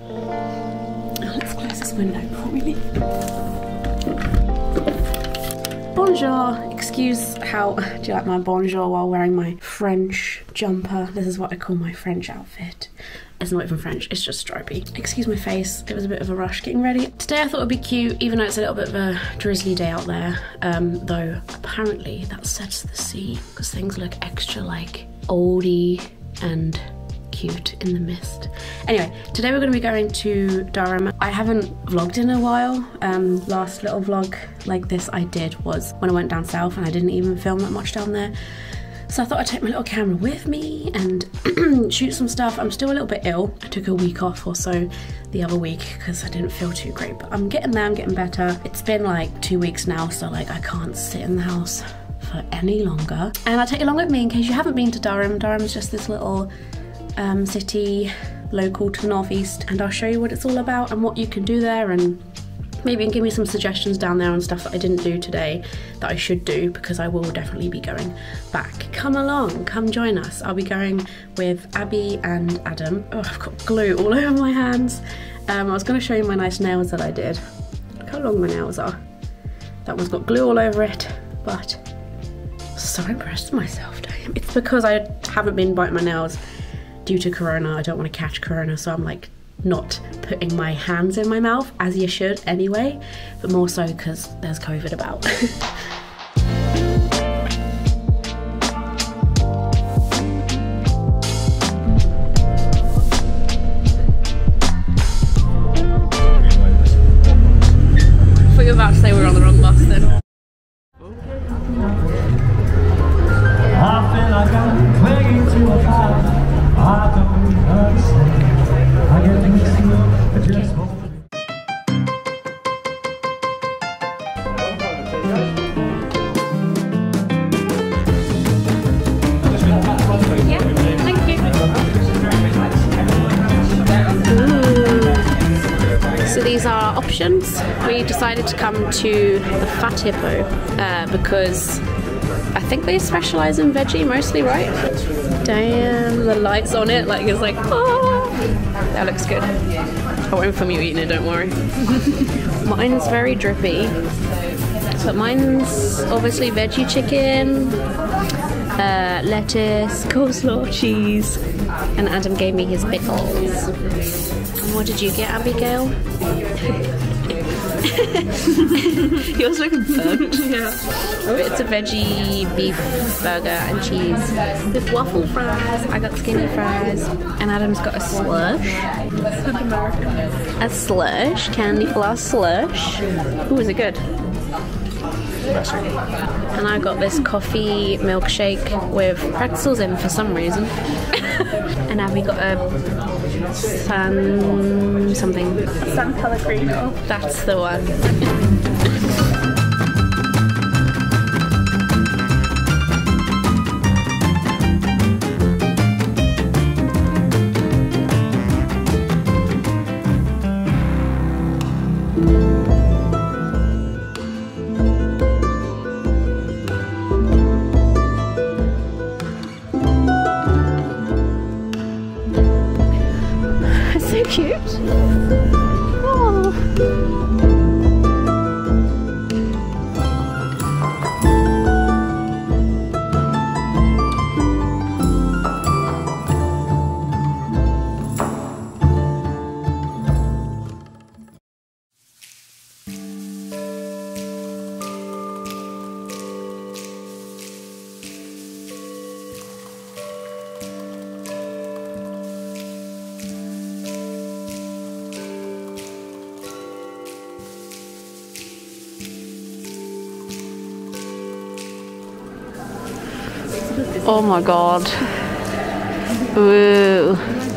Let's close this window before we leave. Bonjour. Excuse how do you like my bonjour while wearing my French jumper? This is what I call my French outfit. It's not even French, it's just stripy. Excuse my face, it was a bit of a rush getting ready. Today I thought it'd be cute, even though it's a little bit of a drizzly day out there. Um, though apparently that sets the scene because things look extra like oldie and cute in the mist. Anyway, today we're going to be going to Durham. I haven't vlogged in a while. Um, last little vlog like this I did was when I went down south and I didn't even film that much down there. So I thought I'd take my little camera with me and shoot some stuff. I'm still a little bit ill. I took a week off or so the other week because I didn't feel too great, but I'm getting there, I'm getting better. It's been like two weeks now, so like I can't sit in the house for any longer. And I'll take you along with me in case you haven't been to Durham. Durham's just this little um, city local to the northeast and I'll show you what it's all about and what you can do there and maybe give me some suggestions down there on stuff that I didn't do today that I should do because I will definitely be going back. Come along, come join us. I'll be going with Abby and Adam. Oh, I've got glue all over my hands. Um, I was going to show you my nice nails that I did. Look how long my nails are. That one's got glue all over it, but so impressed with myself. Damn. It's because I haven't been biting my nails due to corona. I don't want to catch corona, so I'm like not putting my hands in my mouth as you should anyway, but more so because there's COVID about. So these are options. We decided to come to the Fat Hippo uh, because I think they specialize in veggie mostly, right? Damn, the lights on it, like it's like, oh, that looks good. I won't film you eating it, don't worry. mine's very drippy, but mine's obviously veggie chicken, uh, lettuce, coleslaw, cheese, and Adam gave me his pickles. And what did you get, Abigail? Yours looking burnt. yeah. It's a veggie beef burger and cheese with waffle fries. I got skinny fries, and Adam's got a slush. A slush, candy floss slush. Ooh, is it good? And I got this coffee milkshake with pretzels in for some reason. and Abby got a San something. San Pellegrino. That's the one. Oh my god. Ooh.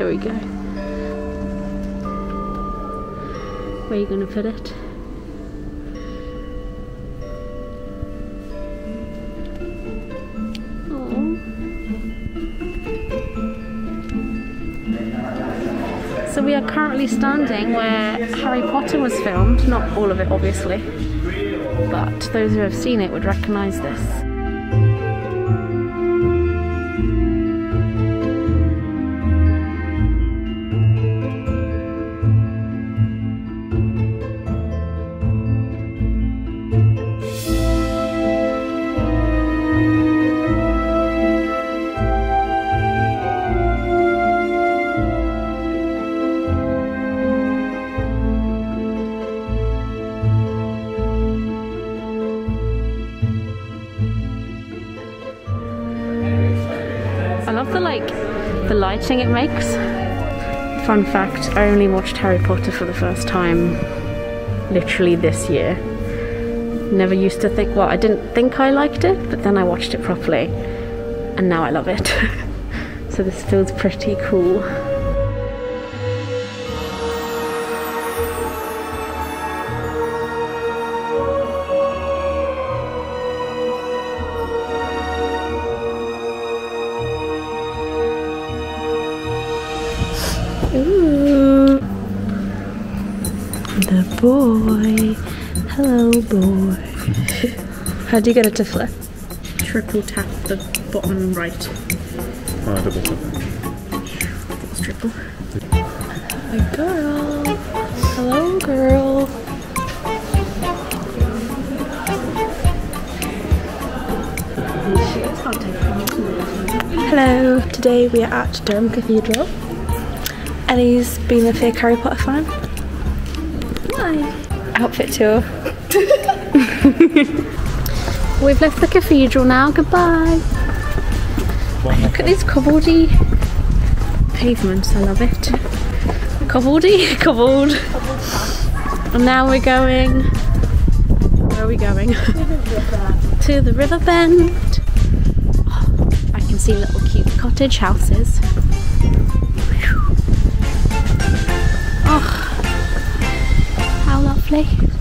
There we go. Where are you going to put it? So we are currently standing where Harry Potter was filmed, not all of it obviously, but those who have seen it would recognise this. Lighting it makes. Fun fact, I only watched Harry Potter for the first time literally this year. Never used to think well, I didn't think I liked it, but then I watched it properly and now I love it. so this feels pretty cool. Ooh. The boy. Hello, boy. How do you get it to flip? Triple tap the bottom right. Oh, double tap. It's triple. My girl. Hello, girl. Hello, today we are at Durham Cathedral. Ellie's been a fake Harry Potter fan. Hi. Outfit tour. We've left the cathedral now. Goodbye. Look at these cobbledy pavements. I love it. Cobbledy, cobbled. And now we're going. Where are we going? to the river bend. Oh, I can see little cute cottage houses. Lovely.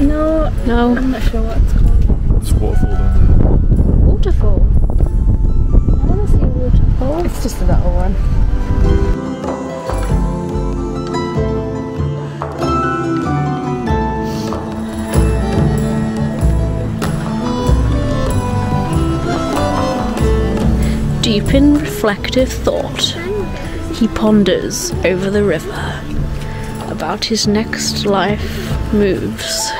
No, No. I'm not sure what it's called. It's waterfall down there. Waterfall. I want to see a waterfall. It's just a little one. Deep in reflective thought, he ponders over the river about his next life moves.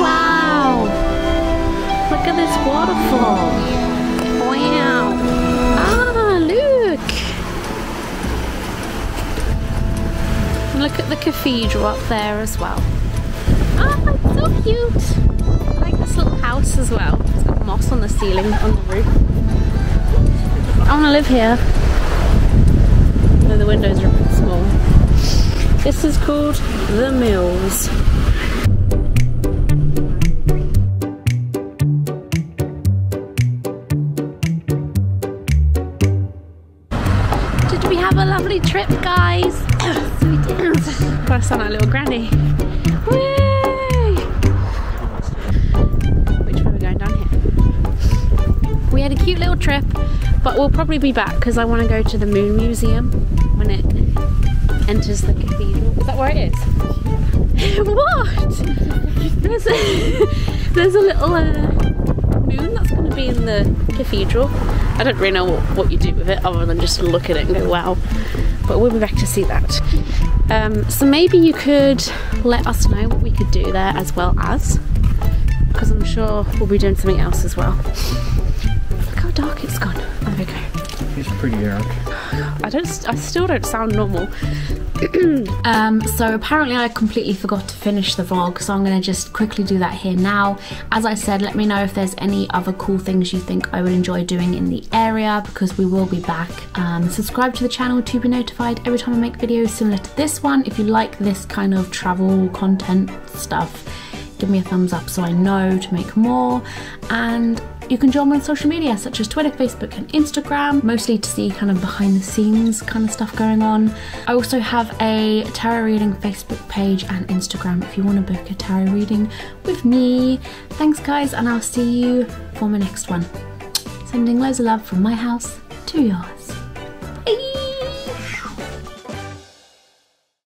Wow! Look at this waterfall. Wow! Ah, look! Look at the cathedral up there as well. Ah, it's so cute! I like this little house as well. It's got moss on the ceiling, on the roof. I want to live here. The windows are a bit small. This is called The Mills. Did we have a lovely trip, guys? Yes, we did. Gotta sound like a little granny. Whee! Which way are we going down here? We had a cute little trip, but we'll probably be back because I want to go to the Moon Museum when it enters the cathedral. Is that where it is? what? There's a, there's a little uh, moon that's going to be in the cathedral. I don't really know what, what you do with it other than just look at it and go, wow. but we'll be back to see that. Um, so maybe you could let us know what we could do there as well as, because I'm sure we'll be doing something else as well. Look how dark it's gone. There we go. He's pretty dark. I don't. I still don't sound normal. um, so apparently I completely forgot to finish the vlog, so I'm gonna just quickly do that here now. As I said, let me know if there's any other cool things you think I would enjoy doing in the area because we will be back. Um, subscribe to the channel to be notified every time I make videos similar to this one. If you like this kind of travel content stuff, give me a thumbs up so I know to make more. And you can join me on social media such as Twitter, Facebook, and Instagram, mostly to see kind of behind the scenes kind of stuff going on. I also have a tarot reading Facebook page and Instagram if you want to book a tarot reading with me. Thanks, guys, and I'll see you for my next one. Sending loads of love from my house to yours.